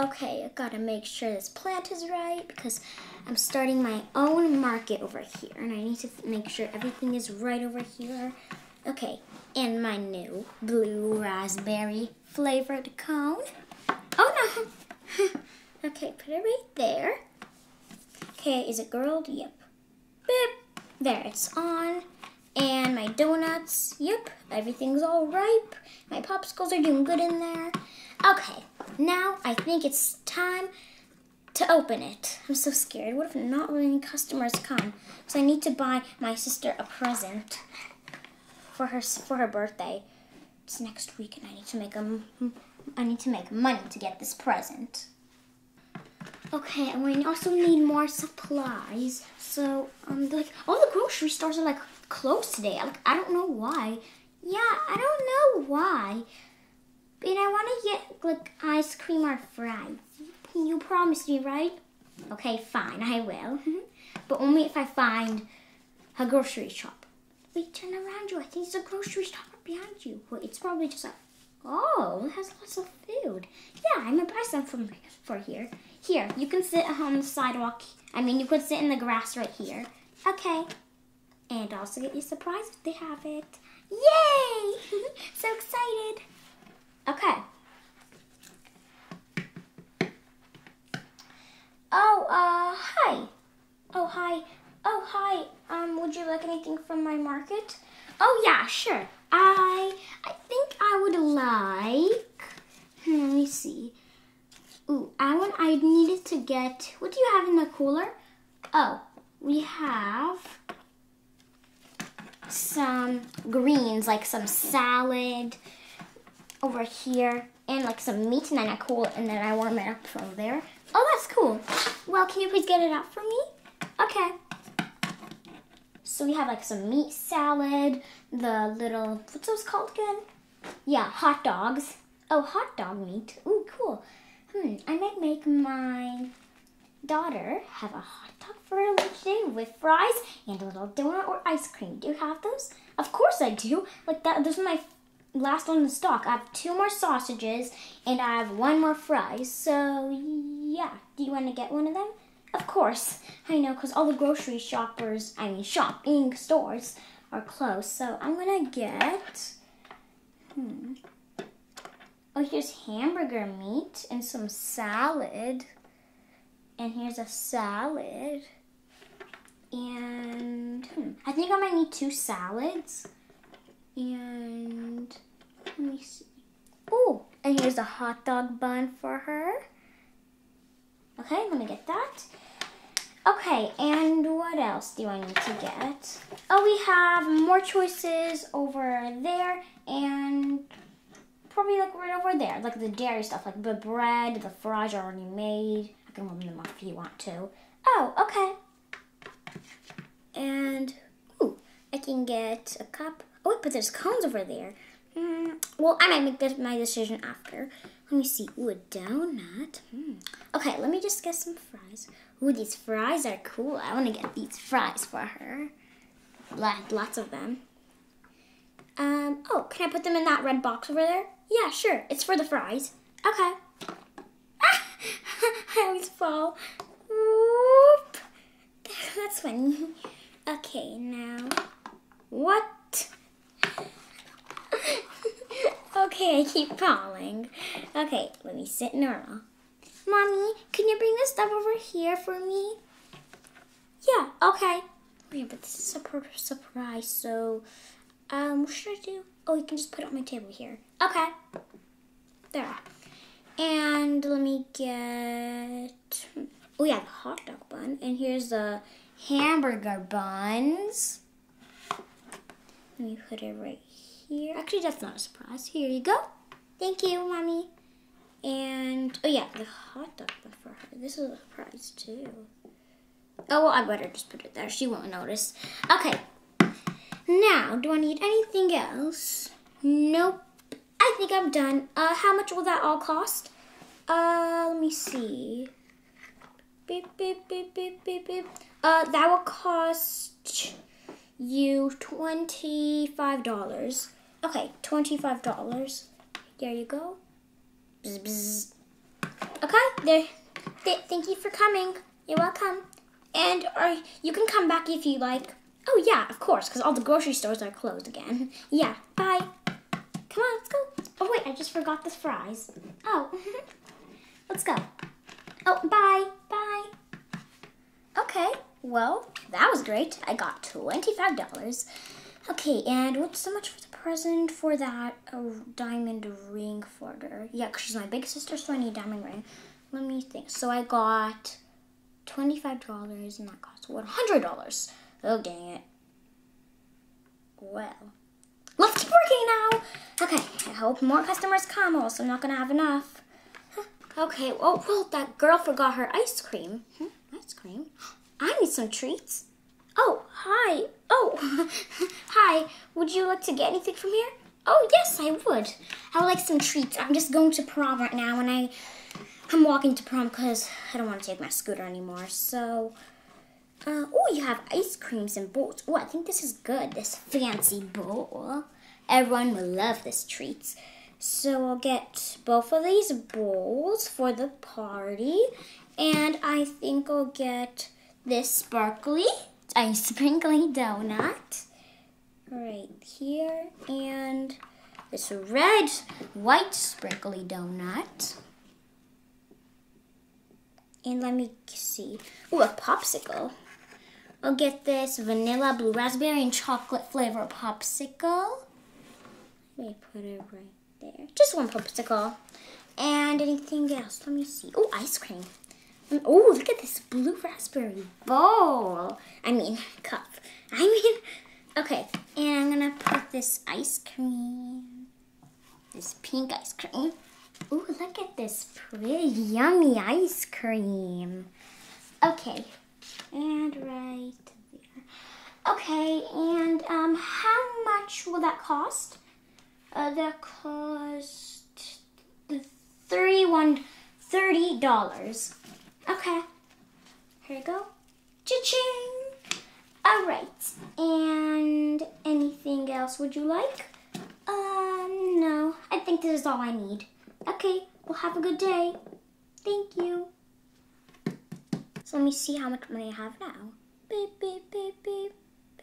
Okay, I gotta make sure this plant is right because I'm starting my own market over here and I need to make sure everything is right over here. Okay, and my new blue raspberry flavored cone. Oh no! okay, put it right there. Okay, is it grilled? Yep. Beep. There, it's on. And my donuts, yep, everything's all ripe. My popsicles are doing good in there. Okay, now I think it's time to open it. I'm so scared. What if not many customers come? So I need to buy my sister a present for her for her birthday. It's next week, and I need to make a I need to make money to get this present. Okay, and we also need more supplies. So, um, like all the grocery stores are like closed today. Like I don't know why. Yeah, I don't know why. But I want to get like ice cream or fries. You promised me, right? Okay, fine, I will. Mm-hmm. but only if I find a grocery shop. Wait, turn around you. I think it's a grocery shop behind you. Wait, it's probably just a. Oh, it has lots of food. Yeah, I'm gonna buy some from for here. Here, you can sit on the sidewalk. I mean, you could sit in the grass right here. Okay. And also get you a surprise if they have it. Yay! so excited. Okay. Oh, uh, hi. Oh, hi. Oh, hi. Um, would you like anything from my market? Oh, yeah, sure. I, I think I would like. Hmm, let me see. Ooh, I want. I needed to get. What do you have in the cooler? Oh, we have some greens, like some salad over here, and like some meat, and then I cool it, and then I warm it up from there. Oh, that's cool. Well, can you please get it out for me? Okay. So we have like some meat salad, the little, what's those called again? Yeah, hot dogs. Oh, hot dog meat. Ooh, cool. Hmm, I might make my daughter have a hot dog for her lunch today with fries and a little donut or ice cream. Do you have those? Of course I do. Like that, those are my last on the stock. I have two more sausages and I have one more fries. So yeah, do you want to get one of them? Of course, I know, because all the grocery shoppers, I mean shopping stores, are closed. So I'm gonna get, hmm. Oh, here's hamburger meat and some salad. And here's a salad. And hmm, I think I might need two salads. And let me see. Oh, and here's a hot dog bun for her. Okay, let me get that. Okay, and what else do I need to get? Oh, we have more choices over there and probably like right over there, like the dairy stuff, like the bread, the fries are already made. I can warm them up if you want to. Oh, okay. And, ooh, I can get a cup. But there's cones over there. Mm, well, I might make this, my decision after. Let me see. Ooh, a donut. Hmm. Okay, let me just get some fries. Ooh, these fries are cool. I want to get these fries for her. Lots of them. Um, oh, can I put them in that red box over there? Yeah, sure. It's for the fries. Okay. Ah, I always fall. Whoop. That's funny. Okay, now. What? Okay, I keep falling. Okay, let me sit normal. Mommy, can you bring this stuff over here for me? Yeah, okay. Yeah, but this is a surprise, so um, what should I do? Oh, you can just put it on my table here. Okay. There. And let me get. Oh, yeah, the hot dog bun. And here's the hamburger buns. Let me put it right here. Actually, that's not a surprise. Here you go. Thank you, Mommy. And, oh yeah, the hot dog for her. This is a surprise, too. Oh, well, I better just put it there. She won't notice. Okay. Now, do I need anything else? Nope. I think I'm done. Uh, how much will that all cost? Uh, let me see. Beep, beep, beep, beep, beep, beep. Uh, that will cost you $25. Okay, $25. There you go. Bzz, bzz. Okay, there. Th- thank you for coming. You're welcome. And or you can come back if you like. Oh yeah, of course, because all the grocery stores are closed again. Yeah. Bye. Come on, let's go. Oh wait, I just forgot the fries. Oh, let's go. Oh, bye, bye. Okay, well, that was great. I got twenty-five dollars. Okay, and what's so much for the present for that uh, diamond ring for her? Yeah, 'cause she's my big sister, so I need a diamond ring. Let me think. So I got twenty-five dollars, and that cost one hundred dollars. Oh dang it. Well, let's keep working now. Okay, I hope more customers come. Or else I'm not gonna have enough. Okay. Oh well, that girl forgot her ice cream. Hmm, ice cream. I need some treats. Oh, hi. Oh, hi. Would you like to get anything from here? Oh, yes, I would. I would like some treats. I'm just going to prom right now, and I, I'm walking to prom because I don't want to take my scooter anymore. So, uh, oh, you have ice creams and bowls. Oh, I think this is good. This fancy bowl. Everyone will love this treats. So I'll get both of these bowls for the party, and I think I'll get this sparkly ice sprinkly donut right here, and this red white sprinkly donut. And let me see. Oh, a popsicle. I'll get this vanilla, blue raspberry, and chocolate flavor popsicle. Let me put it right there. Just one popsicle. And anything else? Let me see. Oh, ice cream. Oh, look at this blue raspberry bowl. I mean, cup. I mean, okay. And I'm gonna put this ice cream, this pink ice cream. Ooh, look at this pretty yummy ice cream. Okay, and right there. Okay, and um, how much will that cost? Uh, that cost thirty one thirty dollars. Okay, here you go. Cha-ching! All right, and anything else would you like? Um, no, I think this is all I need. Okay, well, have a good day. Thank you. So let me see how much money I have now. Beep, beep, beep, beep,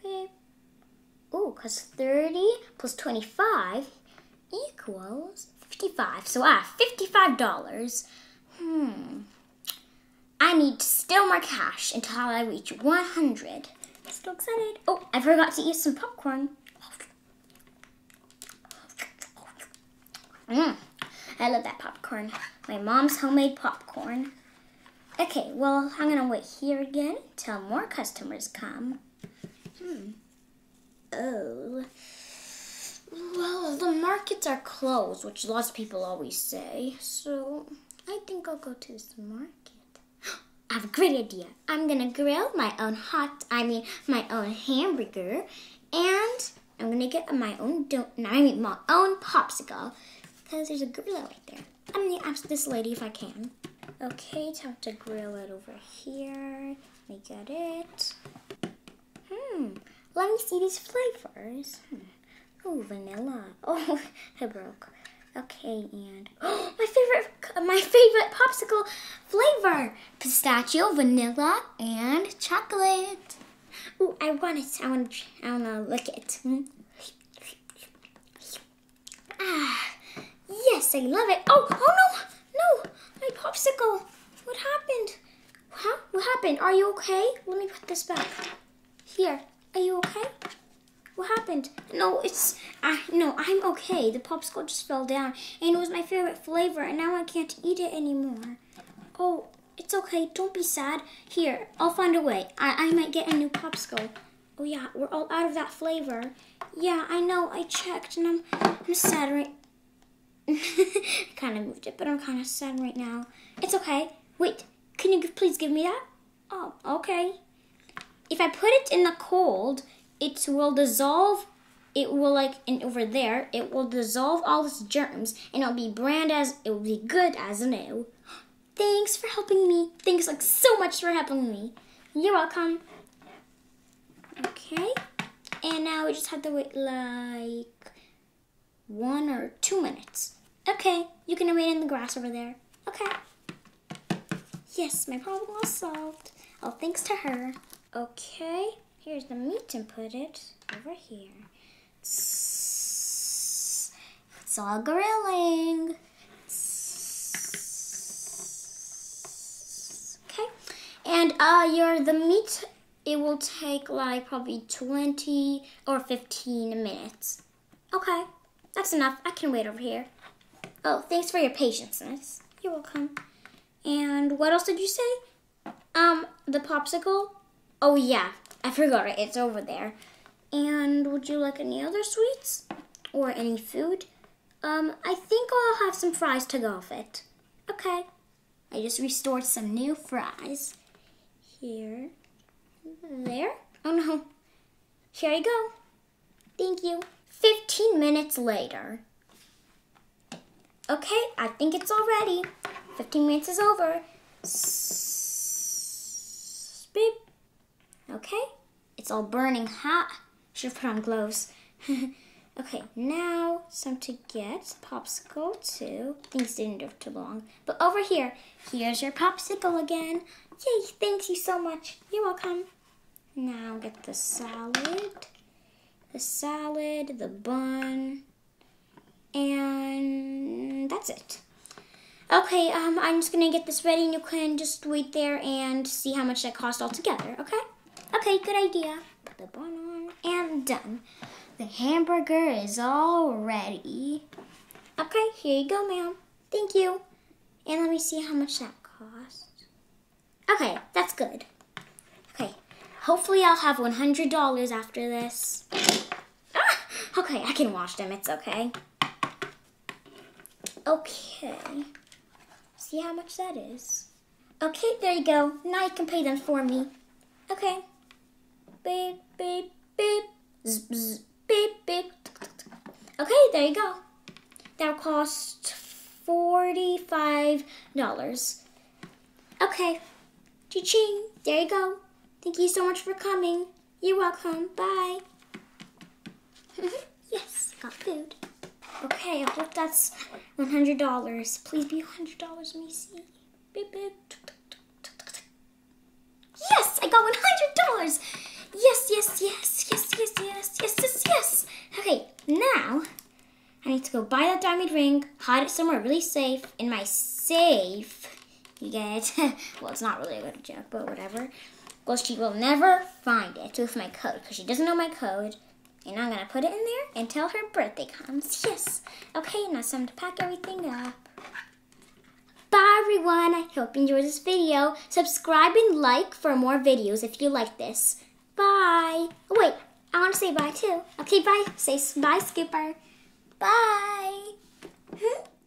beep. Ooh, because 30 plus 25 equals 55. So I have $55. Hmm. I need still more cash until I reach 100. Still excited. Oh, I forgot to eat some popcorn. Mmm. I love that popcorn. My mom's homemade popcorn. Okay, well, I'm gonna wait here again till more customers come. Hmm. Oh. Well, the markets are closed, which lots of people always say. So I think I'll go to this market. I have a great idea. I'm gonna grill my own hot, I mean, my own hamburger, and I'm gonna get my own don't, I mean, my own popsicle, because there's a grill right there. I'm gonna ask this lady if I can. Okay, time to grill it over here. Me get it. Hmm. Let me see these flavors. Hmm. Oh, vanilla. Oh, it broke. Okay, and oh, my favorite, my favorite popsicle flavor: pistachio, vanilla, and chocolate. Oh, I want it. I want. To! I want to lick it. Ah, yes, I love it. Oh, oh no, no, my popsicle. What happened? Huh? What happened? Are you okay? Let me put this back. Here. Are you okay? What happened? No, it's I no, I'm okay. The popsicle just fell down and it was my favorite flavor and now I can't eat it anymore. Oh, it's okay. Don't be sad. Here, I'll find a way. I, I might get a new popsicle. Oh yeah, we're all out of that flavor. Yeah, I know. I checked and I'm I'm sad right I kind of moved it, but I'm kind of sad right now. It's okay. Wait, can you please give me that? Oh, okay. If I put it in the cold, it will dissolve. It will like and over there. It will dissolve all its germs, and it'll be brand as it will be good as new. Thanks for helping me. Thanks like so much for helping me. You're welcome. Okay, and now we just have to wait like one or two minutes. Okay, you can wait in the grass over there. Okay. Yes, my problem was solved. All thanks to her. Okay, here's the meat and put it over here. It's all grilling. Okay, and uh, your the meat it will take like probably 20 or 15 minutes. Okay, that's enough. I can wait over here. Oh, thanks for your patience, miss. You're welcome. And what else did you say? Um, the popsicle? Oh, yeah. I forgot it. It's over there. And would you like any other sweets? Or any food? Um, I think I'll have some fries to go with it. Okay. I just restored some new fries. Here. There. Oh, no. Here you go. Thank you. 15 minutes later. Okay, I think it's all ready. 15 minutes is over. Beep. Okay, it's all burning hot. Should have put on gloves. okay, now some to get popsicle too. Things didn't do too long. But over here, here's your popsicle again. Yay, thank you so much. You're welcome. Now get the salad, the salad, the bun, and that's it. Okay, um, I'm just gonna get this ready and you can just wait there and see how much that cost altogether, okay? Okay, good idea. Put the bun on and done. The hamburger is all ready. Okay, here you go, ma'am. Thank you. And let me see how much that cost. Okay, that's good. Okay, hopefully I'll have $100 after this. Ah, okay, I can wash them, it's okay. Okay. See how much that is. Okay, there you go. Now you can pay them for me. Okay. Beep, beep, beep. Beep, beep. Okay, there you go. That cost $45. Okay. Ching, there you go. Thank you so much for coming. You're welcome. Bye. yes, I got food. Okay, I hope that's $100. Please be $100, Macy. Beep, beep. Yes, I got $100. Yes, yes, yes, yes, yes, yes, yes, yes, yes. Okay, now I need to go buy that diamond ring, hide it somewhere really safe in my safe. You get it? well, it's not really a good joke, but whatever. Well, she will never find it with my code because she doesn't know my code. And I'm going to put it in there until her birthday comes. Yes. Okay, now it's time to pack everything up. Bye, everyone. I hope you enjoyed this video. Subscribe and like for more videos if you like this. Bye. Oh, wait. I want to say bye, too. Okay, bye. Say bye, Skipper. Bye.